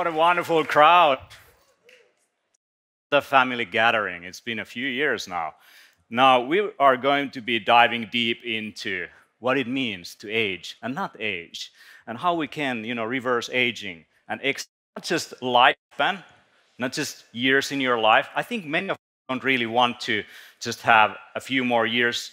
what a wonderful crowd. The family gathering. It's been a few years now. Now, we are going to be diving deep into what it means to age and not age, and how we can, you know, reverse aging and not just lifespan, not just years in your life. I think many of you don't really want to just have a few more years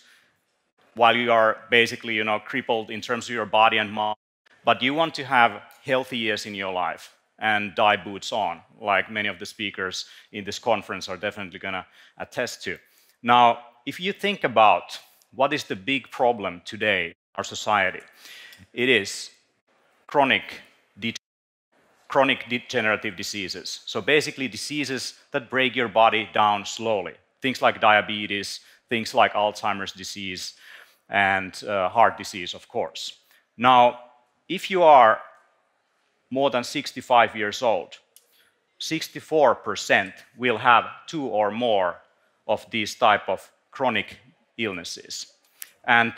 while you are basically, you know, crippled in terms of your body and mind, but you want to have healthy years in your life and die boots on, like many of the speakers in this conference are definitely going to attest to. Now, if you think about what is the big problem today in our society, it is chronic, de chronic degenerative diseases. So basically diseases that break your body down slowly. Things like diabetes, things like Alzheimer's disease, and uh, heart disease, of course. Now, if you are more than 65 years old, 64% will have two or more of these type of chronic illnesses. And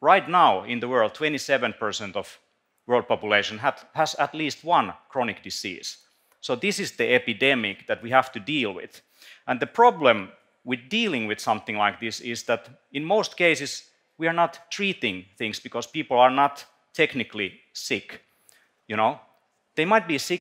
right now in the world, 27% of world population has at least one chronic disease. So this is the epidemic that we have to deal with. And the problem with dealing with something like this is that in most cases, we are not treating things because people are not technically sick. You know, they might be sick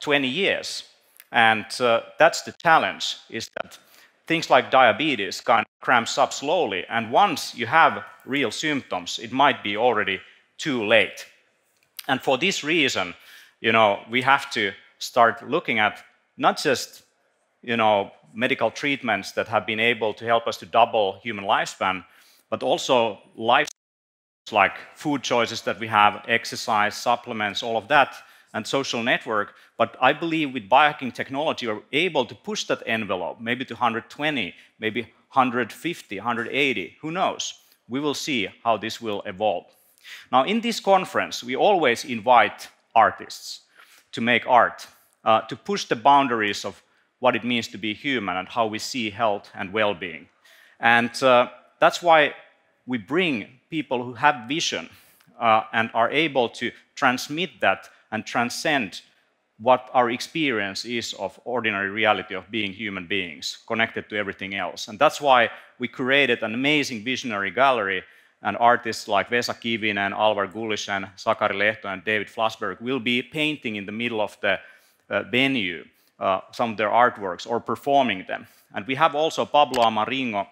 20 years, and uh, that's the challenge. Is that things like diabetes kind of cramps up slowly, and once you have real symptoms, it might be already too late. And for this reason, you know, we have to start looking at not just you know medical treatments that have been able to help us to double human lifespan, but also life like food choices that we have, exercise, supplements, all of that, and social network. But I believe with biohacking technology, we're able to push that envelope, maybe to 120, maybe 150, 180, who knows? We will see how this will evolve. Now, in this conference, we always invite artists to make art, uh, to push the boundaries of what it means to be human and how we see health and well being. And uh, that's why we bring people who have vision uh, and are able to transmit that and transcend what our experience is of ordinary reality of being human beings connected to everything else. And that's why we created an amazing visionary gallery and artists like Vesa Kivinen, Alvar Gulish, and Sakari Lehto, and David Flasberg will be painting in the middle of the uh, venue uh, some of their artworks or performing them. And we have also Pablo Amaringo,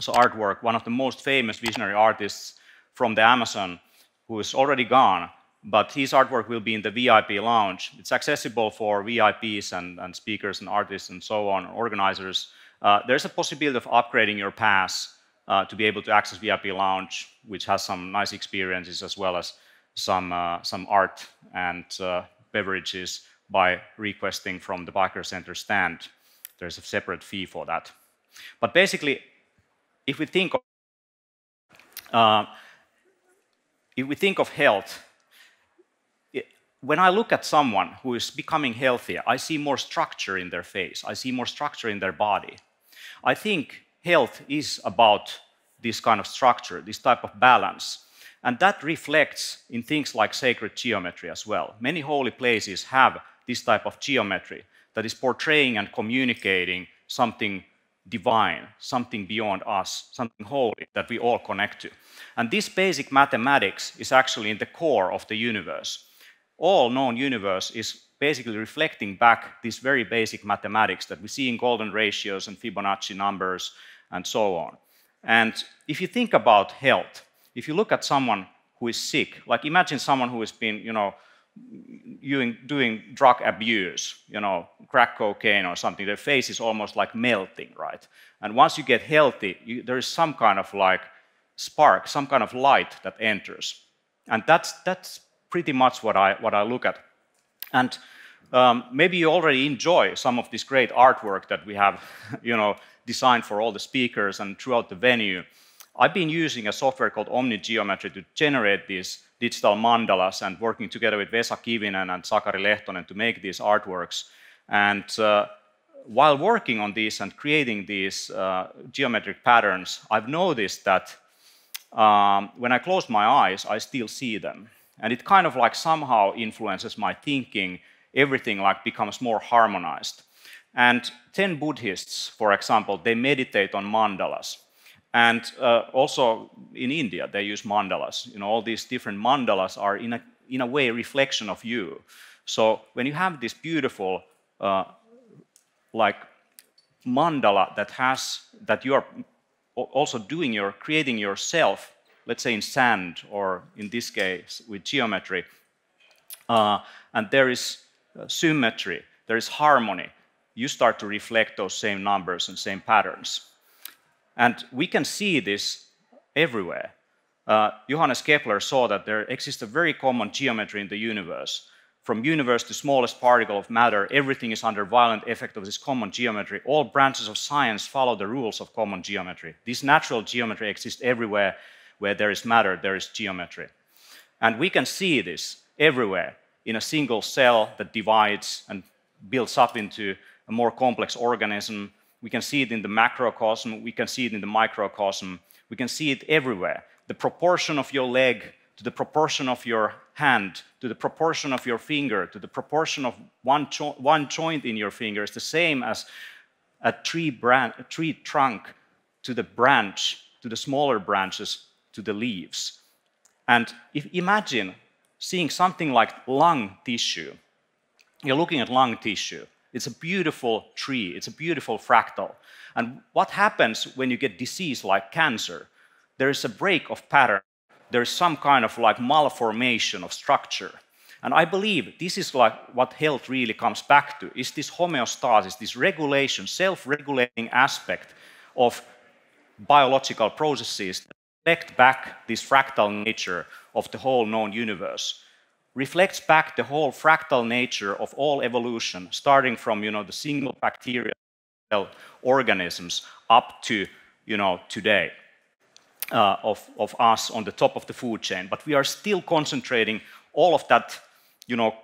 so artwork, one of the most famous visionary artists from the Amazon, who is already gone, but his artwork will be in the VIP lounge. It's accessible for VIPs and, and speakers and artists and so on, organizers. Uh, there's a possibility of upgrading your pass uh, to be able to access VIP lounge, which has some nice experiences as well as some, uh, some art and uh, beverages by requesting from the Biohacker Center stand. There's a separate fee for that. But basically, if we think of, uh, if we think of health, when I look at someone who is becoming healthier, I see more structure in their face. I see more structure in their body. I think health is about this kind of structure, this type of balance. And that reflects in things like sacred geometry as well. Many holy places have this type of geometry that is portraying and communicating something divine, something beyond us, something holy that we all connect to. And this basic mathematics is actually in the core of the universe. All known universe is basically reflecting back these very basic mathematics that we see in golden ratios and Fibonacci numbers and so on. And if you think about health, if you look at someone who is sick, like imagine someone who has been, you know, doing, drug abuse, you know, crack cocaine or something, their face is almost like melting, right? And once you get healthy, you, there is some kind of like spark, some kind of light that enters. And that's, that's pretty much what I, what I look at. And um, maybe you already enjoy some of this great artwork that we have, you know, designed for all the speakers and throughout the venue. I've been using a software called Omni Geometry to generate these digital mandalas and working together with Vesa Kivinen and Sakari Lehtonen to make these artworks. And uh, while working on these and creating these uh, geometric patterns, I've noticed that um, when I close my eyes, I still see them. And it kind of like somehow influences my thinking everything like becomes more harmonized. And 10 Buddhists, for example, they meditate on mandalas. And uh, also in India, they use mandalas. You know, all these different mandalas are in a, in a way reflection of you. So when you have this beautiful, uh, like mandala that has that you are also doing your creating yourself, let's say in sand or in this case with geometry, uh, and there is uh, symmetry, there is harmony. You start to reflect those same numbers and same patterns. And we can see this everywhere. Uh, Johannes Kepler saw that there exists a very common geometry in the universe. From universe to smallest particle of matter, everything is under violent effect of this common geometry. All branches of science follow the rules of common geometry. This natural geometry exists everywhere where there is matter, there is geometry. And we can see this everywhere in a single cell that divides and builds up into a more complex organism we can see it in the macrocosm, we can see it in the microcosm, we can see it everywhere. The proportion of your leg to the proportion of your hand, to the proportion of your finger, to the proportion of one, jo one joint in your finger is the same as a tree, branch, a tree trunk to the branch, to the smaller branches, to the leaves. And if imagine seeing something like lung tissue. You're looking at lung tissue. It's a beautiful tree, it's a beautiful fractal. And what happens when you get disease like cancer? There is a break of pattern, there is some kind of like malformation of structure. And I believe this is like what health really comes back to is this homeostasis, this regulation, self-regulating aspect of biological processes that reflect back this fractal nature of the whole known universe reflects back the whole fractal nature of all evolution, starting from you know, the single bacterial organisms up to you know, today uh, of, of us on the top of the food chain. But we are still concentrating all of that you know,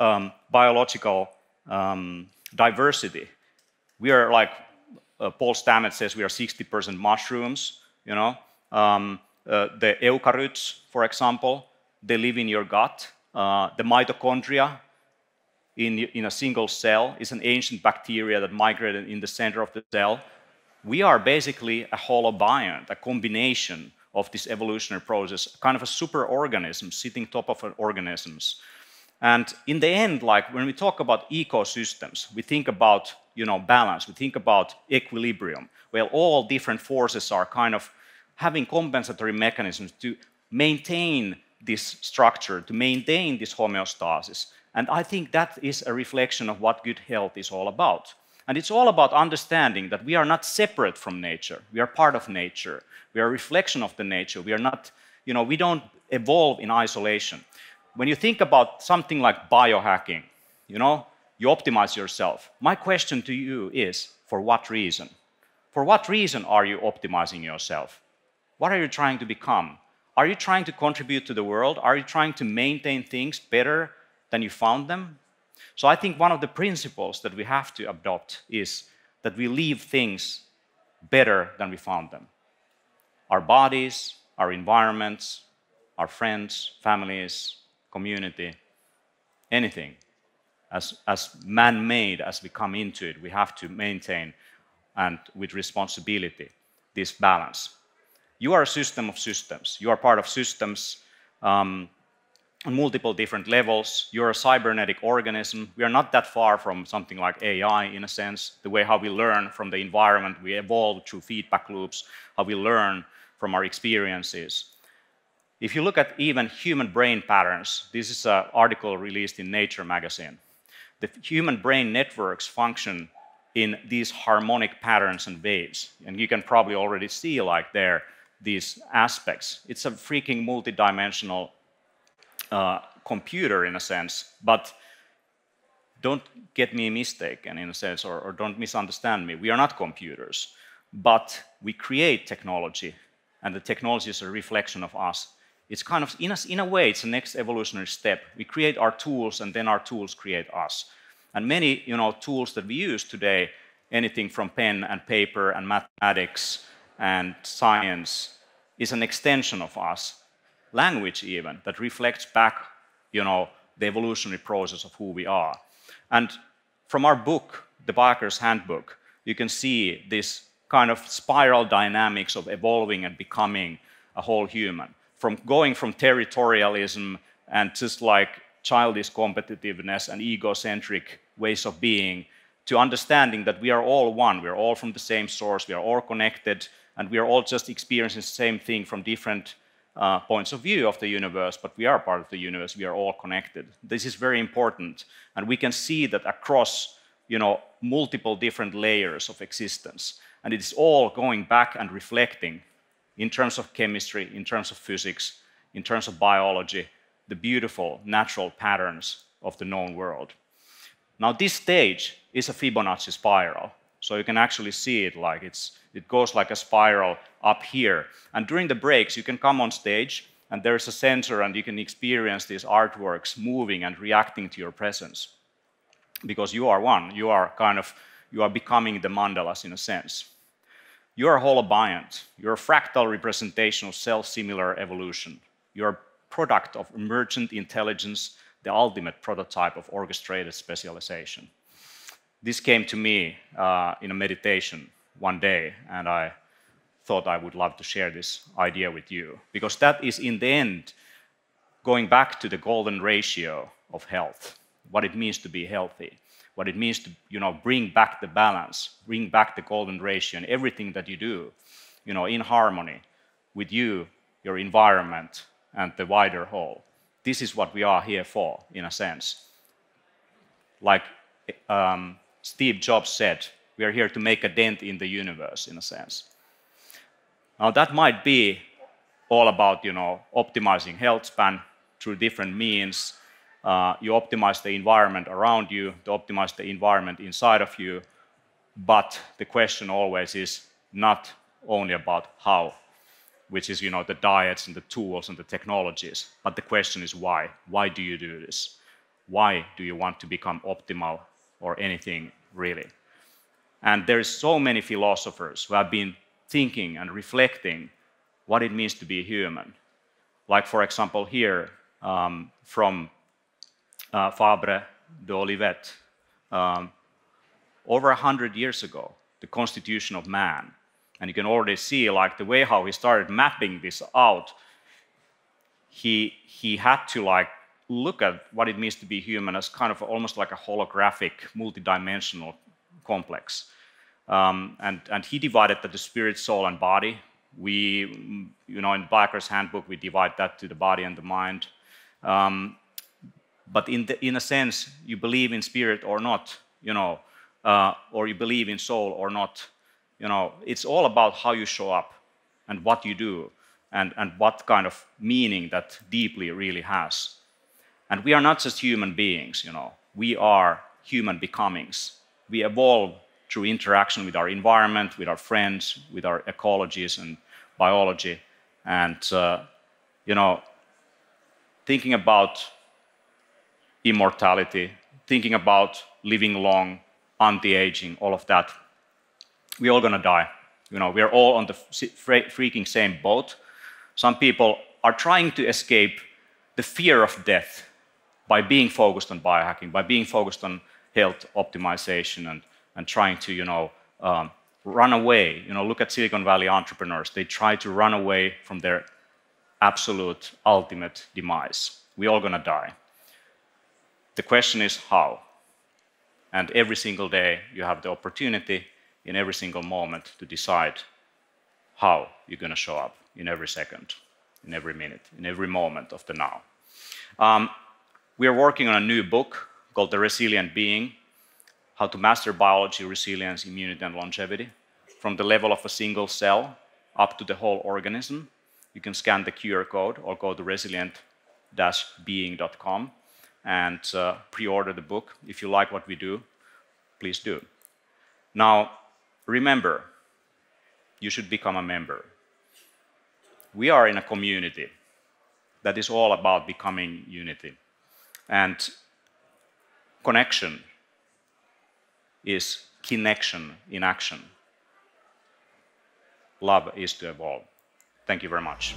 um, biological um, diversity. We are like uh, Paul Stamets says, we are 60% mushrooms. You know, um, uh, the eukaryotes, for example, they live in your gut. Uh, the mitochondria in, in a single cell is an ancient bacteria that migrated in the center of the cell. We are basically a holobiont, a combination of this evolutionary process, kind of a superorganism sitting top of organisms. And in the end, like when we talk about ecosystems, we think about you know balance, we think about equilibrium, where all different forces are kind of having compensatory mechanisms to maintain this structure, to maintain this homeostasis. And I think that is a reflection of what good health is all about. And it's all about understanding that we are not separate from nature. We are part of nature. We are a reflection of the nature. We are not, you know, we don't evolve in isolation. When you think about something like biohacking, you know, you optimize yourself. My question to you is for what reason? For what reason are you optimizing yourself? What are you trying to become? Are you trying to contribute to the world? Are you trying to maintain things better than you found them? So I think one of the principles that we have to adopt is that we leave things better than we found them. Our bodies, our environments, our friends, families, community, anything. As, as man made as we come into it, we have to maintain and with responsibility this balance you are a system of systems. You are part of systems um, on multiple different levels. You're a cybernetic organism. We are not that far from something like AI in a sense, the way how we learn from the environment, we evolve through feedback loops, how we learn from our experiences. If you look at even human brain patterns, this is an article released in Nature magazine. The human brain networks function in these harmonic patterns and waves. And you can probably already see like there, these aspects. It's a freaking multidimensional uh, computer in a sense, but don't get me mistaken in a sense, or, or don't misunderstand me. We are not computers, but we create technology, and the technology is a reflection of us. It's kind of, in a, in a way, it's the next evolutionary step. We create our tools, and then our tools create us. And many you know, tools that we use today, anything from pen and paper and mathematics and science is an extension of us. Language even, that reflects back, you know, the evolutionary process of who we are. And from our book, the Biohacker's Handbook, you can see this kind of spiral dynamics of evolving and becoming a whole human. From going from territorialism and just like childish competitiveness and egocentric ways of being to understanding that we are all one, we're all from the same source, we are all connected, and we are all just experiencing the same thing from different uh, points of view of the universe, but we are part of the universe, we are all connected. This is very important, and we can see that across you know, multiple different layers of existence. And it is all going back and reflecting in terms of chemistry, in terms of physics, in terms of biology, the beautiful natural patterns of the known world. Now, this stage is a Fibonacci spiral. So you can actually see it like it's, it goes like a spiral up here. And during the breaks, you can come on stage and there's a sensor and you can experience these artworks moving and reacting to your presence. Because you are one, you are kind of, you are becoming the mandalas in a sense. You are holobiont. You're a fractal representation of self-similar evolution. You're a product of emergent intelligence, the ultimate prototype of orchestrated specialization this came to me uh, in a meditation one day, and I thought I would love to share this idea with you because that is, in the end, going back to the golden ratio of health, what it means to be healthy, what it means to you know, bring back the balance, bring back the golden ratio and everything that you do, you know, in harmony with you, your environment, and the wider whole. This is what we are here for, in a sense. Like um, Steve Jobs said, we are here to make a dent in the universe, in a sense. Now, that might be all about, you know, optimizing health span through different means. Uh, you optimize the environment around you, to optimize the environment inside of you. But the question always is not only about how, which is, you know, the diets and the tools and the technologies, but the question is why. Why do you do this? Why do you want to become optimal or anything really. And there's so many philosophers who have been thinking and reflecting what it means to be human. Like, for example, here um, from uh, Fabre d'Olivet, um, over a hundred years ago, the Constitution of Man. And you can already see like the way how he started mapping this out. He, he had to like look at what it means to be human as kind of almost like a holographic, multidimensional complex. Um, and, and he divided that the spirit, soul, and body. We, you know, in Biohacker's Handbook, we divide that to the body and the mind. Um, but in, the, in a sense, you believe in spirit or not, you know, uh, or you believe in soul or not, you know, it's all about how you show up and what you do and, and what kind of meaning that deeply really has. And we are not just human beings, you know, we are human becomings. We evolve through interaction with our environment, with our friends, with our ecologies and biology. And, uh, you know, thinking about immortality, thinking about living long, anti-aging, all of that, we're all gonna die. You know, we're all on the freaking same boat. Some people are trying to escape the fear of death by being focused on biohacking, by being focused on health optimization and, and trying to, you know, um, run away. You know, look at Silicon Valley entrepreneurs. They try to run away from their absolute ultimate demise. We're all going to die. The question is how. And every single day, you have the opportunity in every single moment to decide how you're going to show up in every second, in every minute, in every moment of the now. Um, we are working on a new book called The Resilient Being How to Master Biology, Resilience, Immunity, and Longevity. From the level of a single cell up to the whole organism. You can scan the QR code or go to resilient being.com and uh, pre order the book. If you like what we do, please do. Now, remember, you should become a member. We are in a community that is all about becoming unity. And connection is connection in action. Love is to evolve. Thank you very much.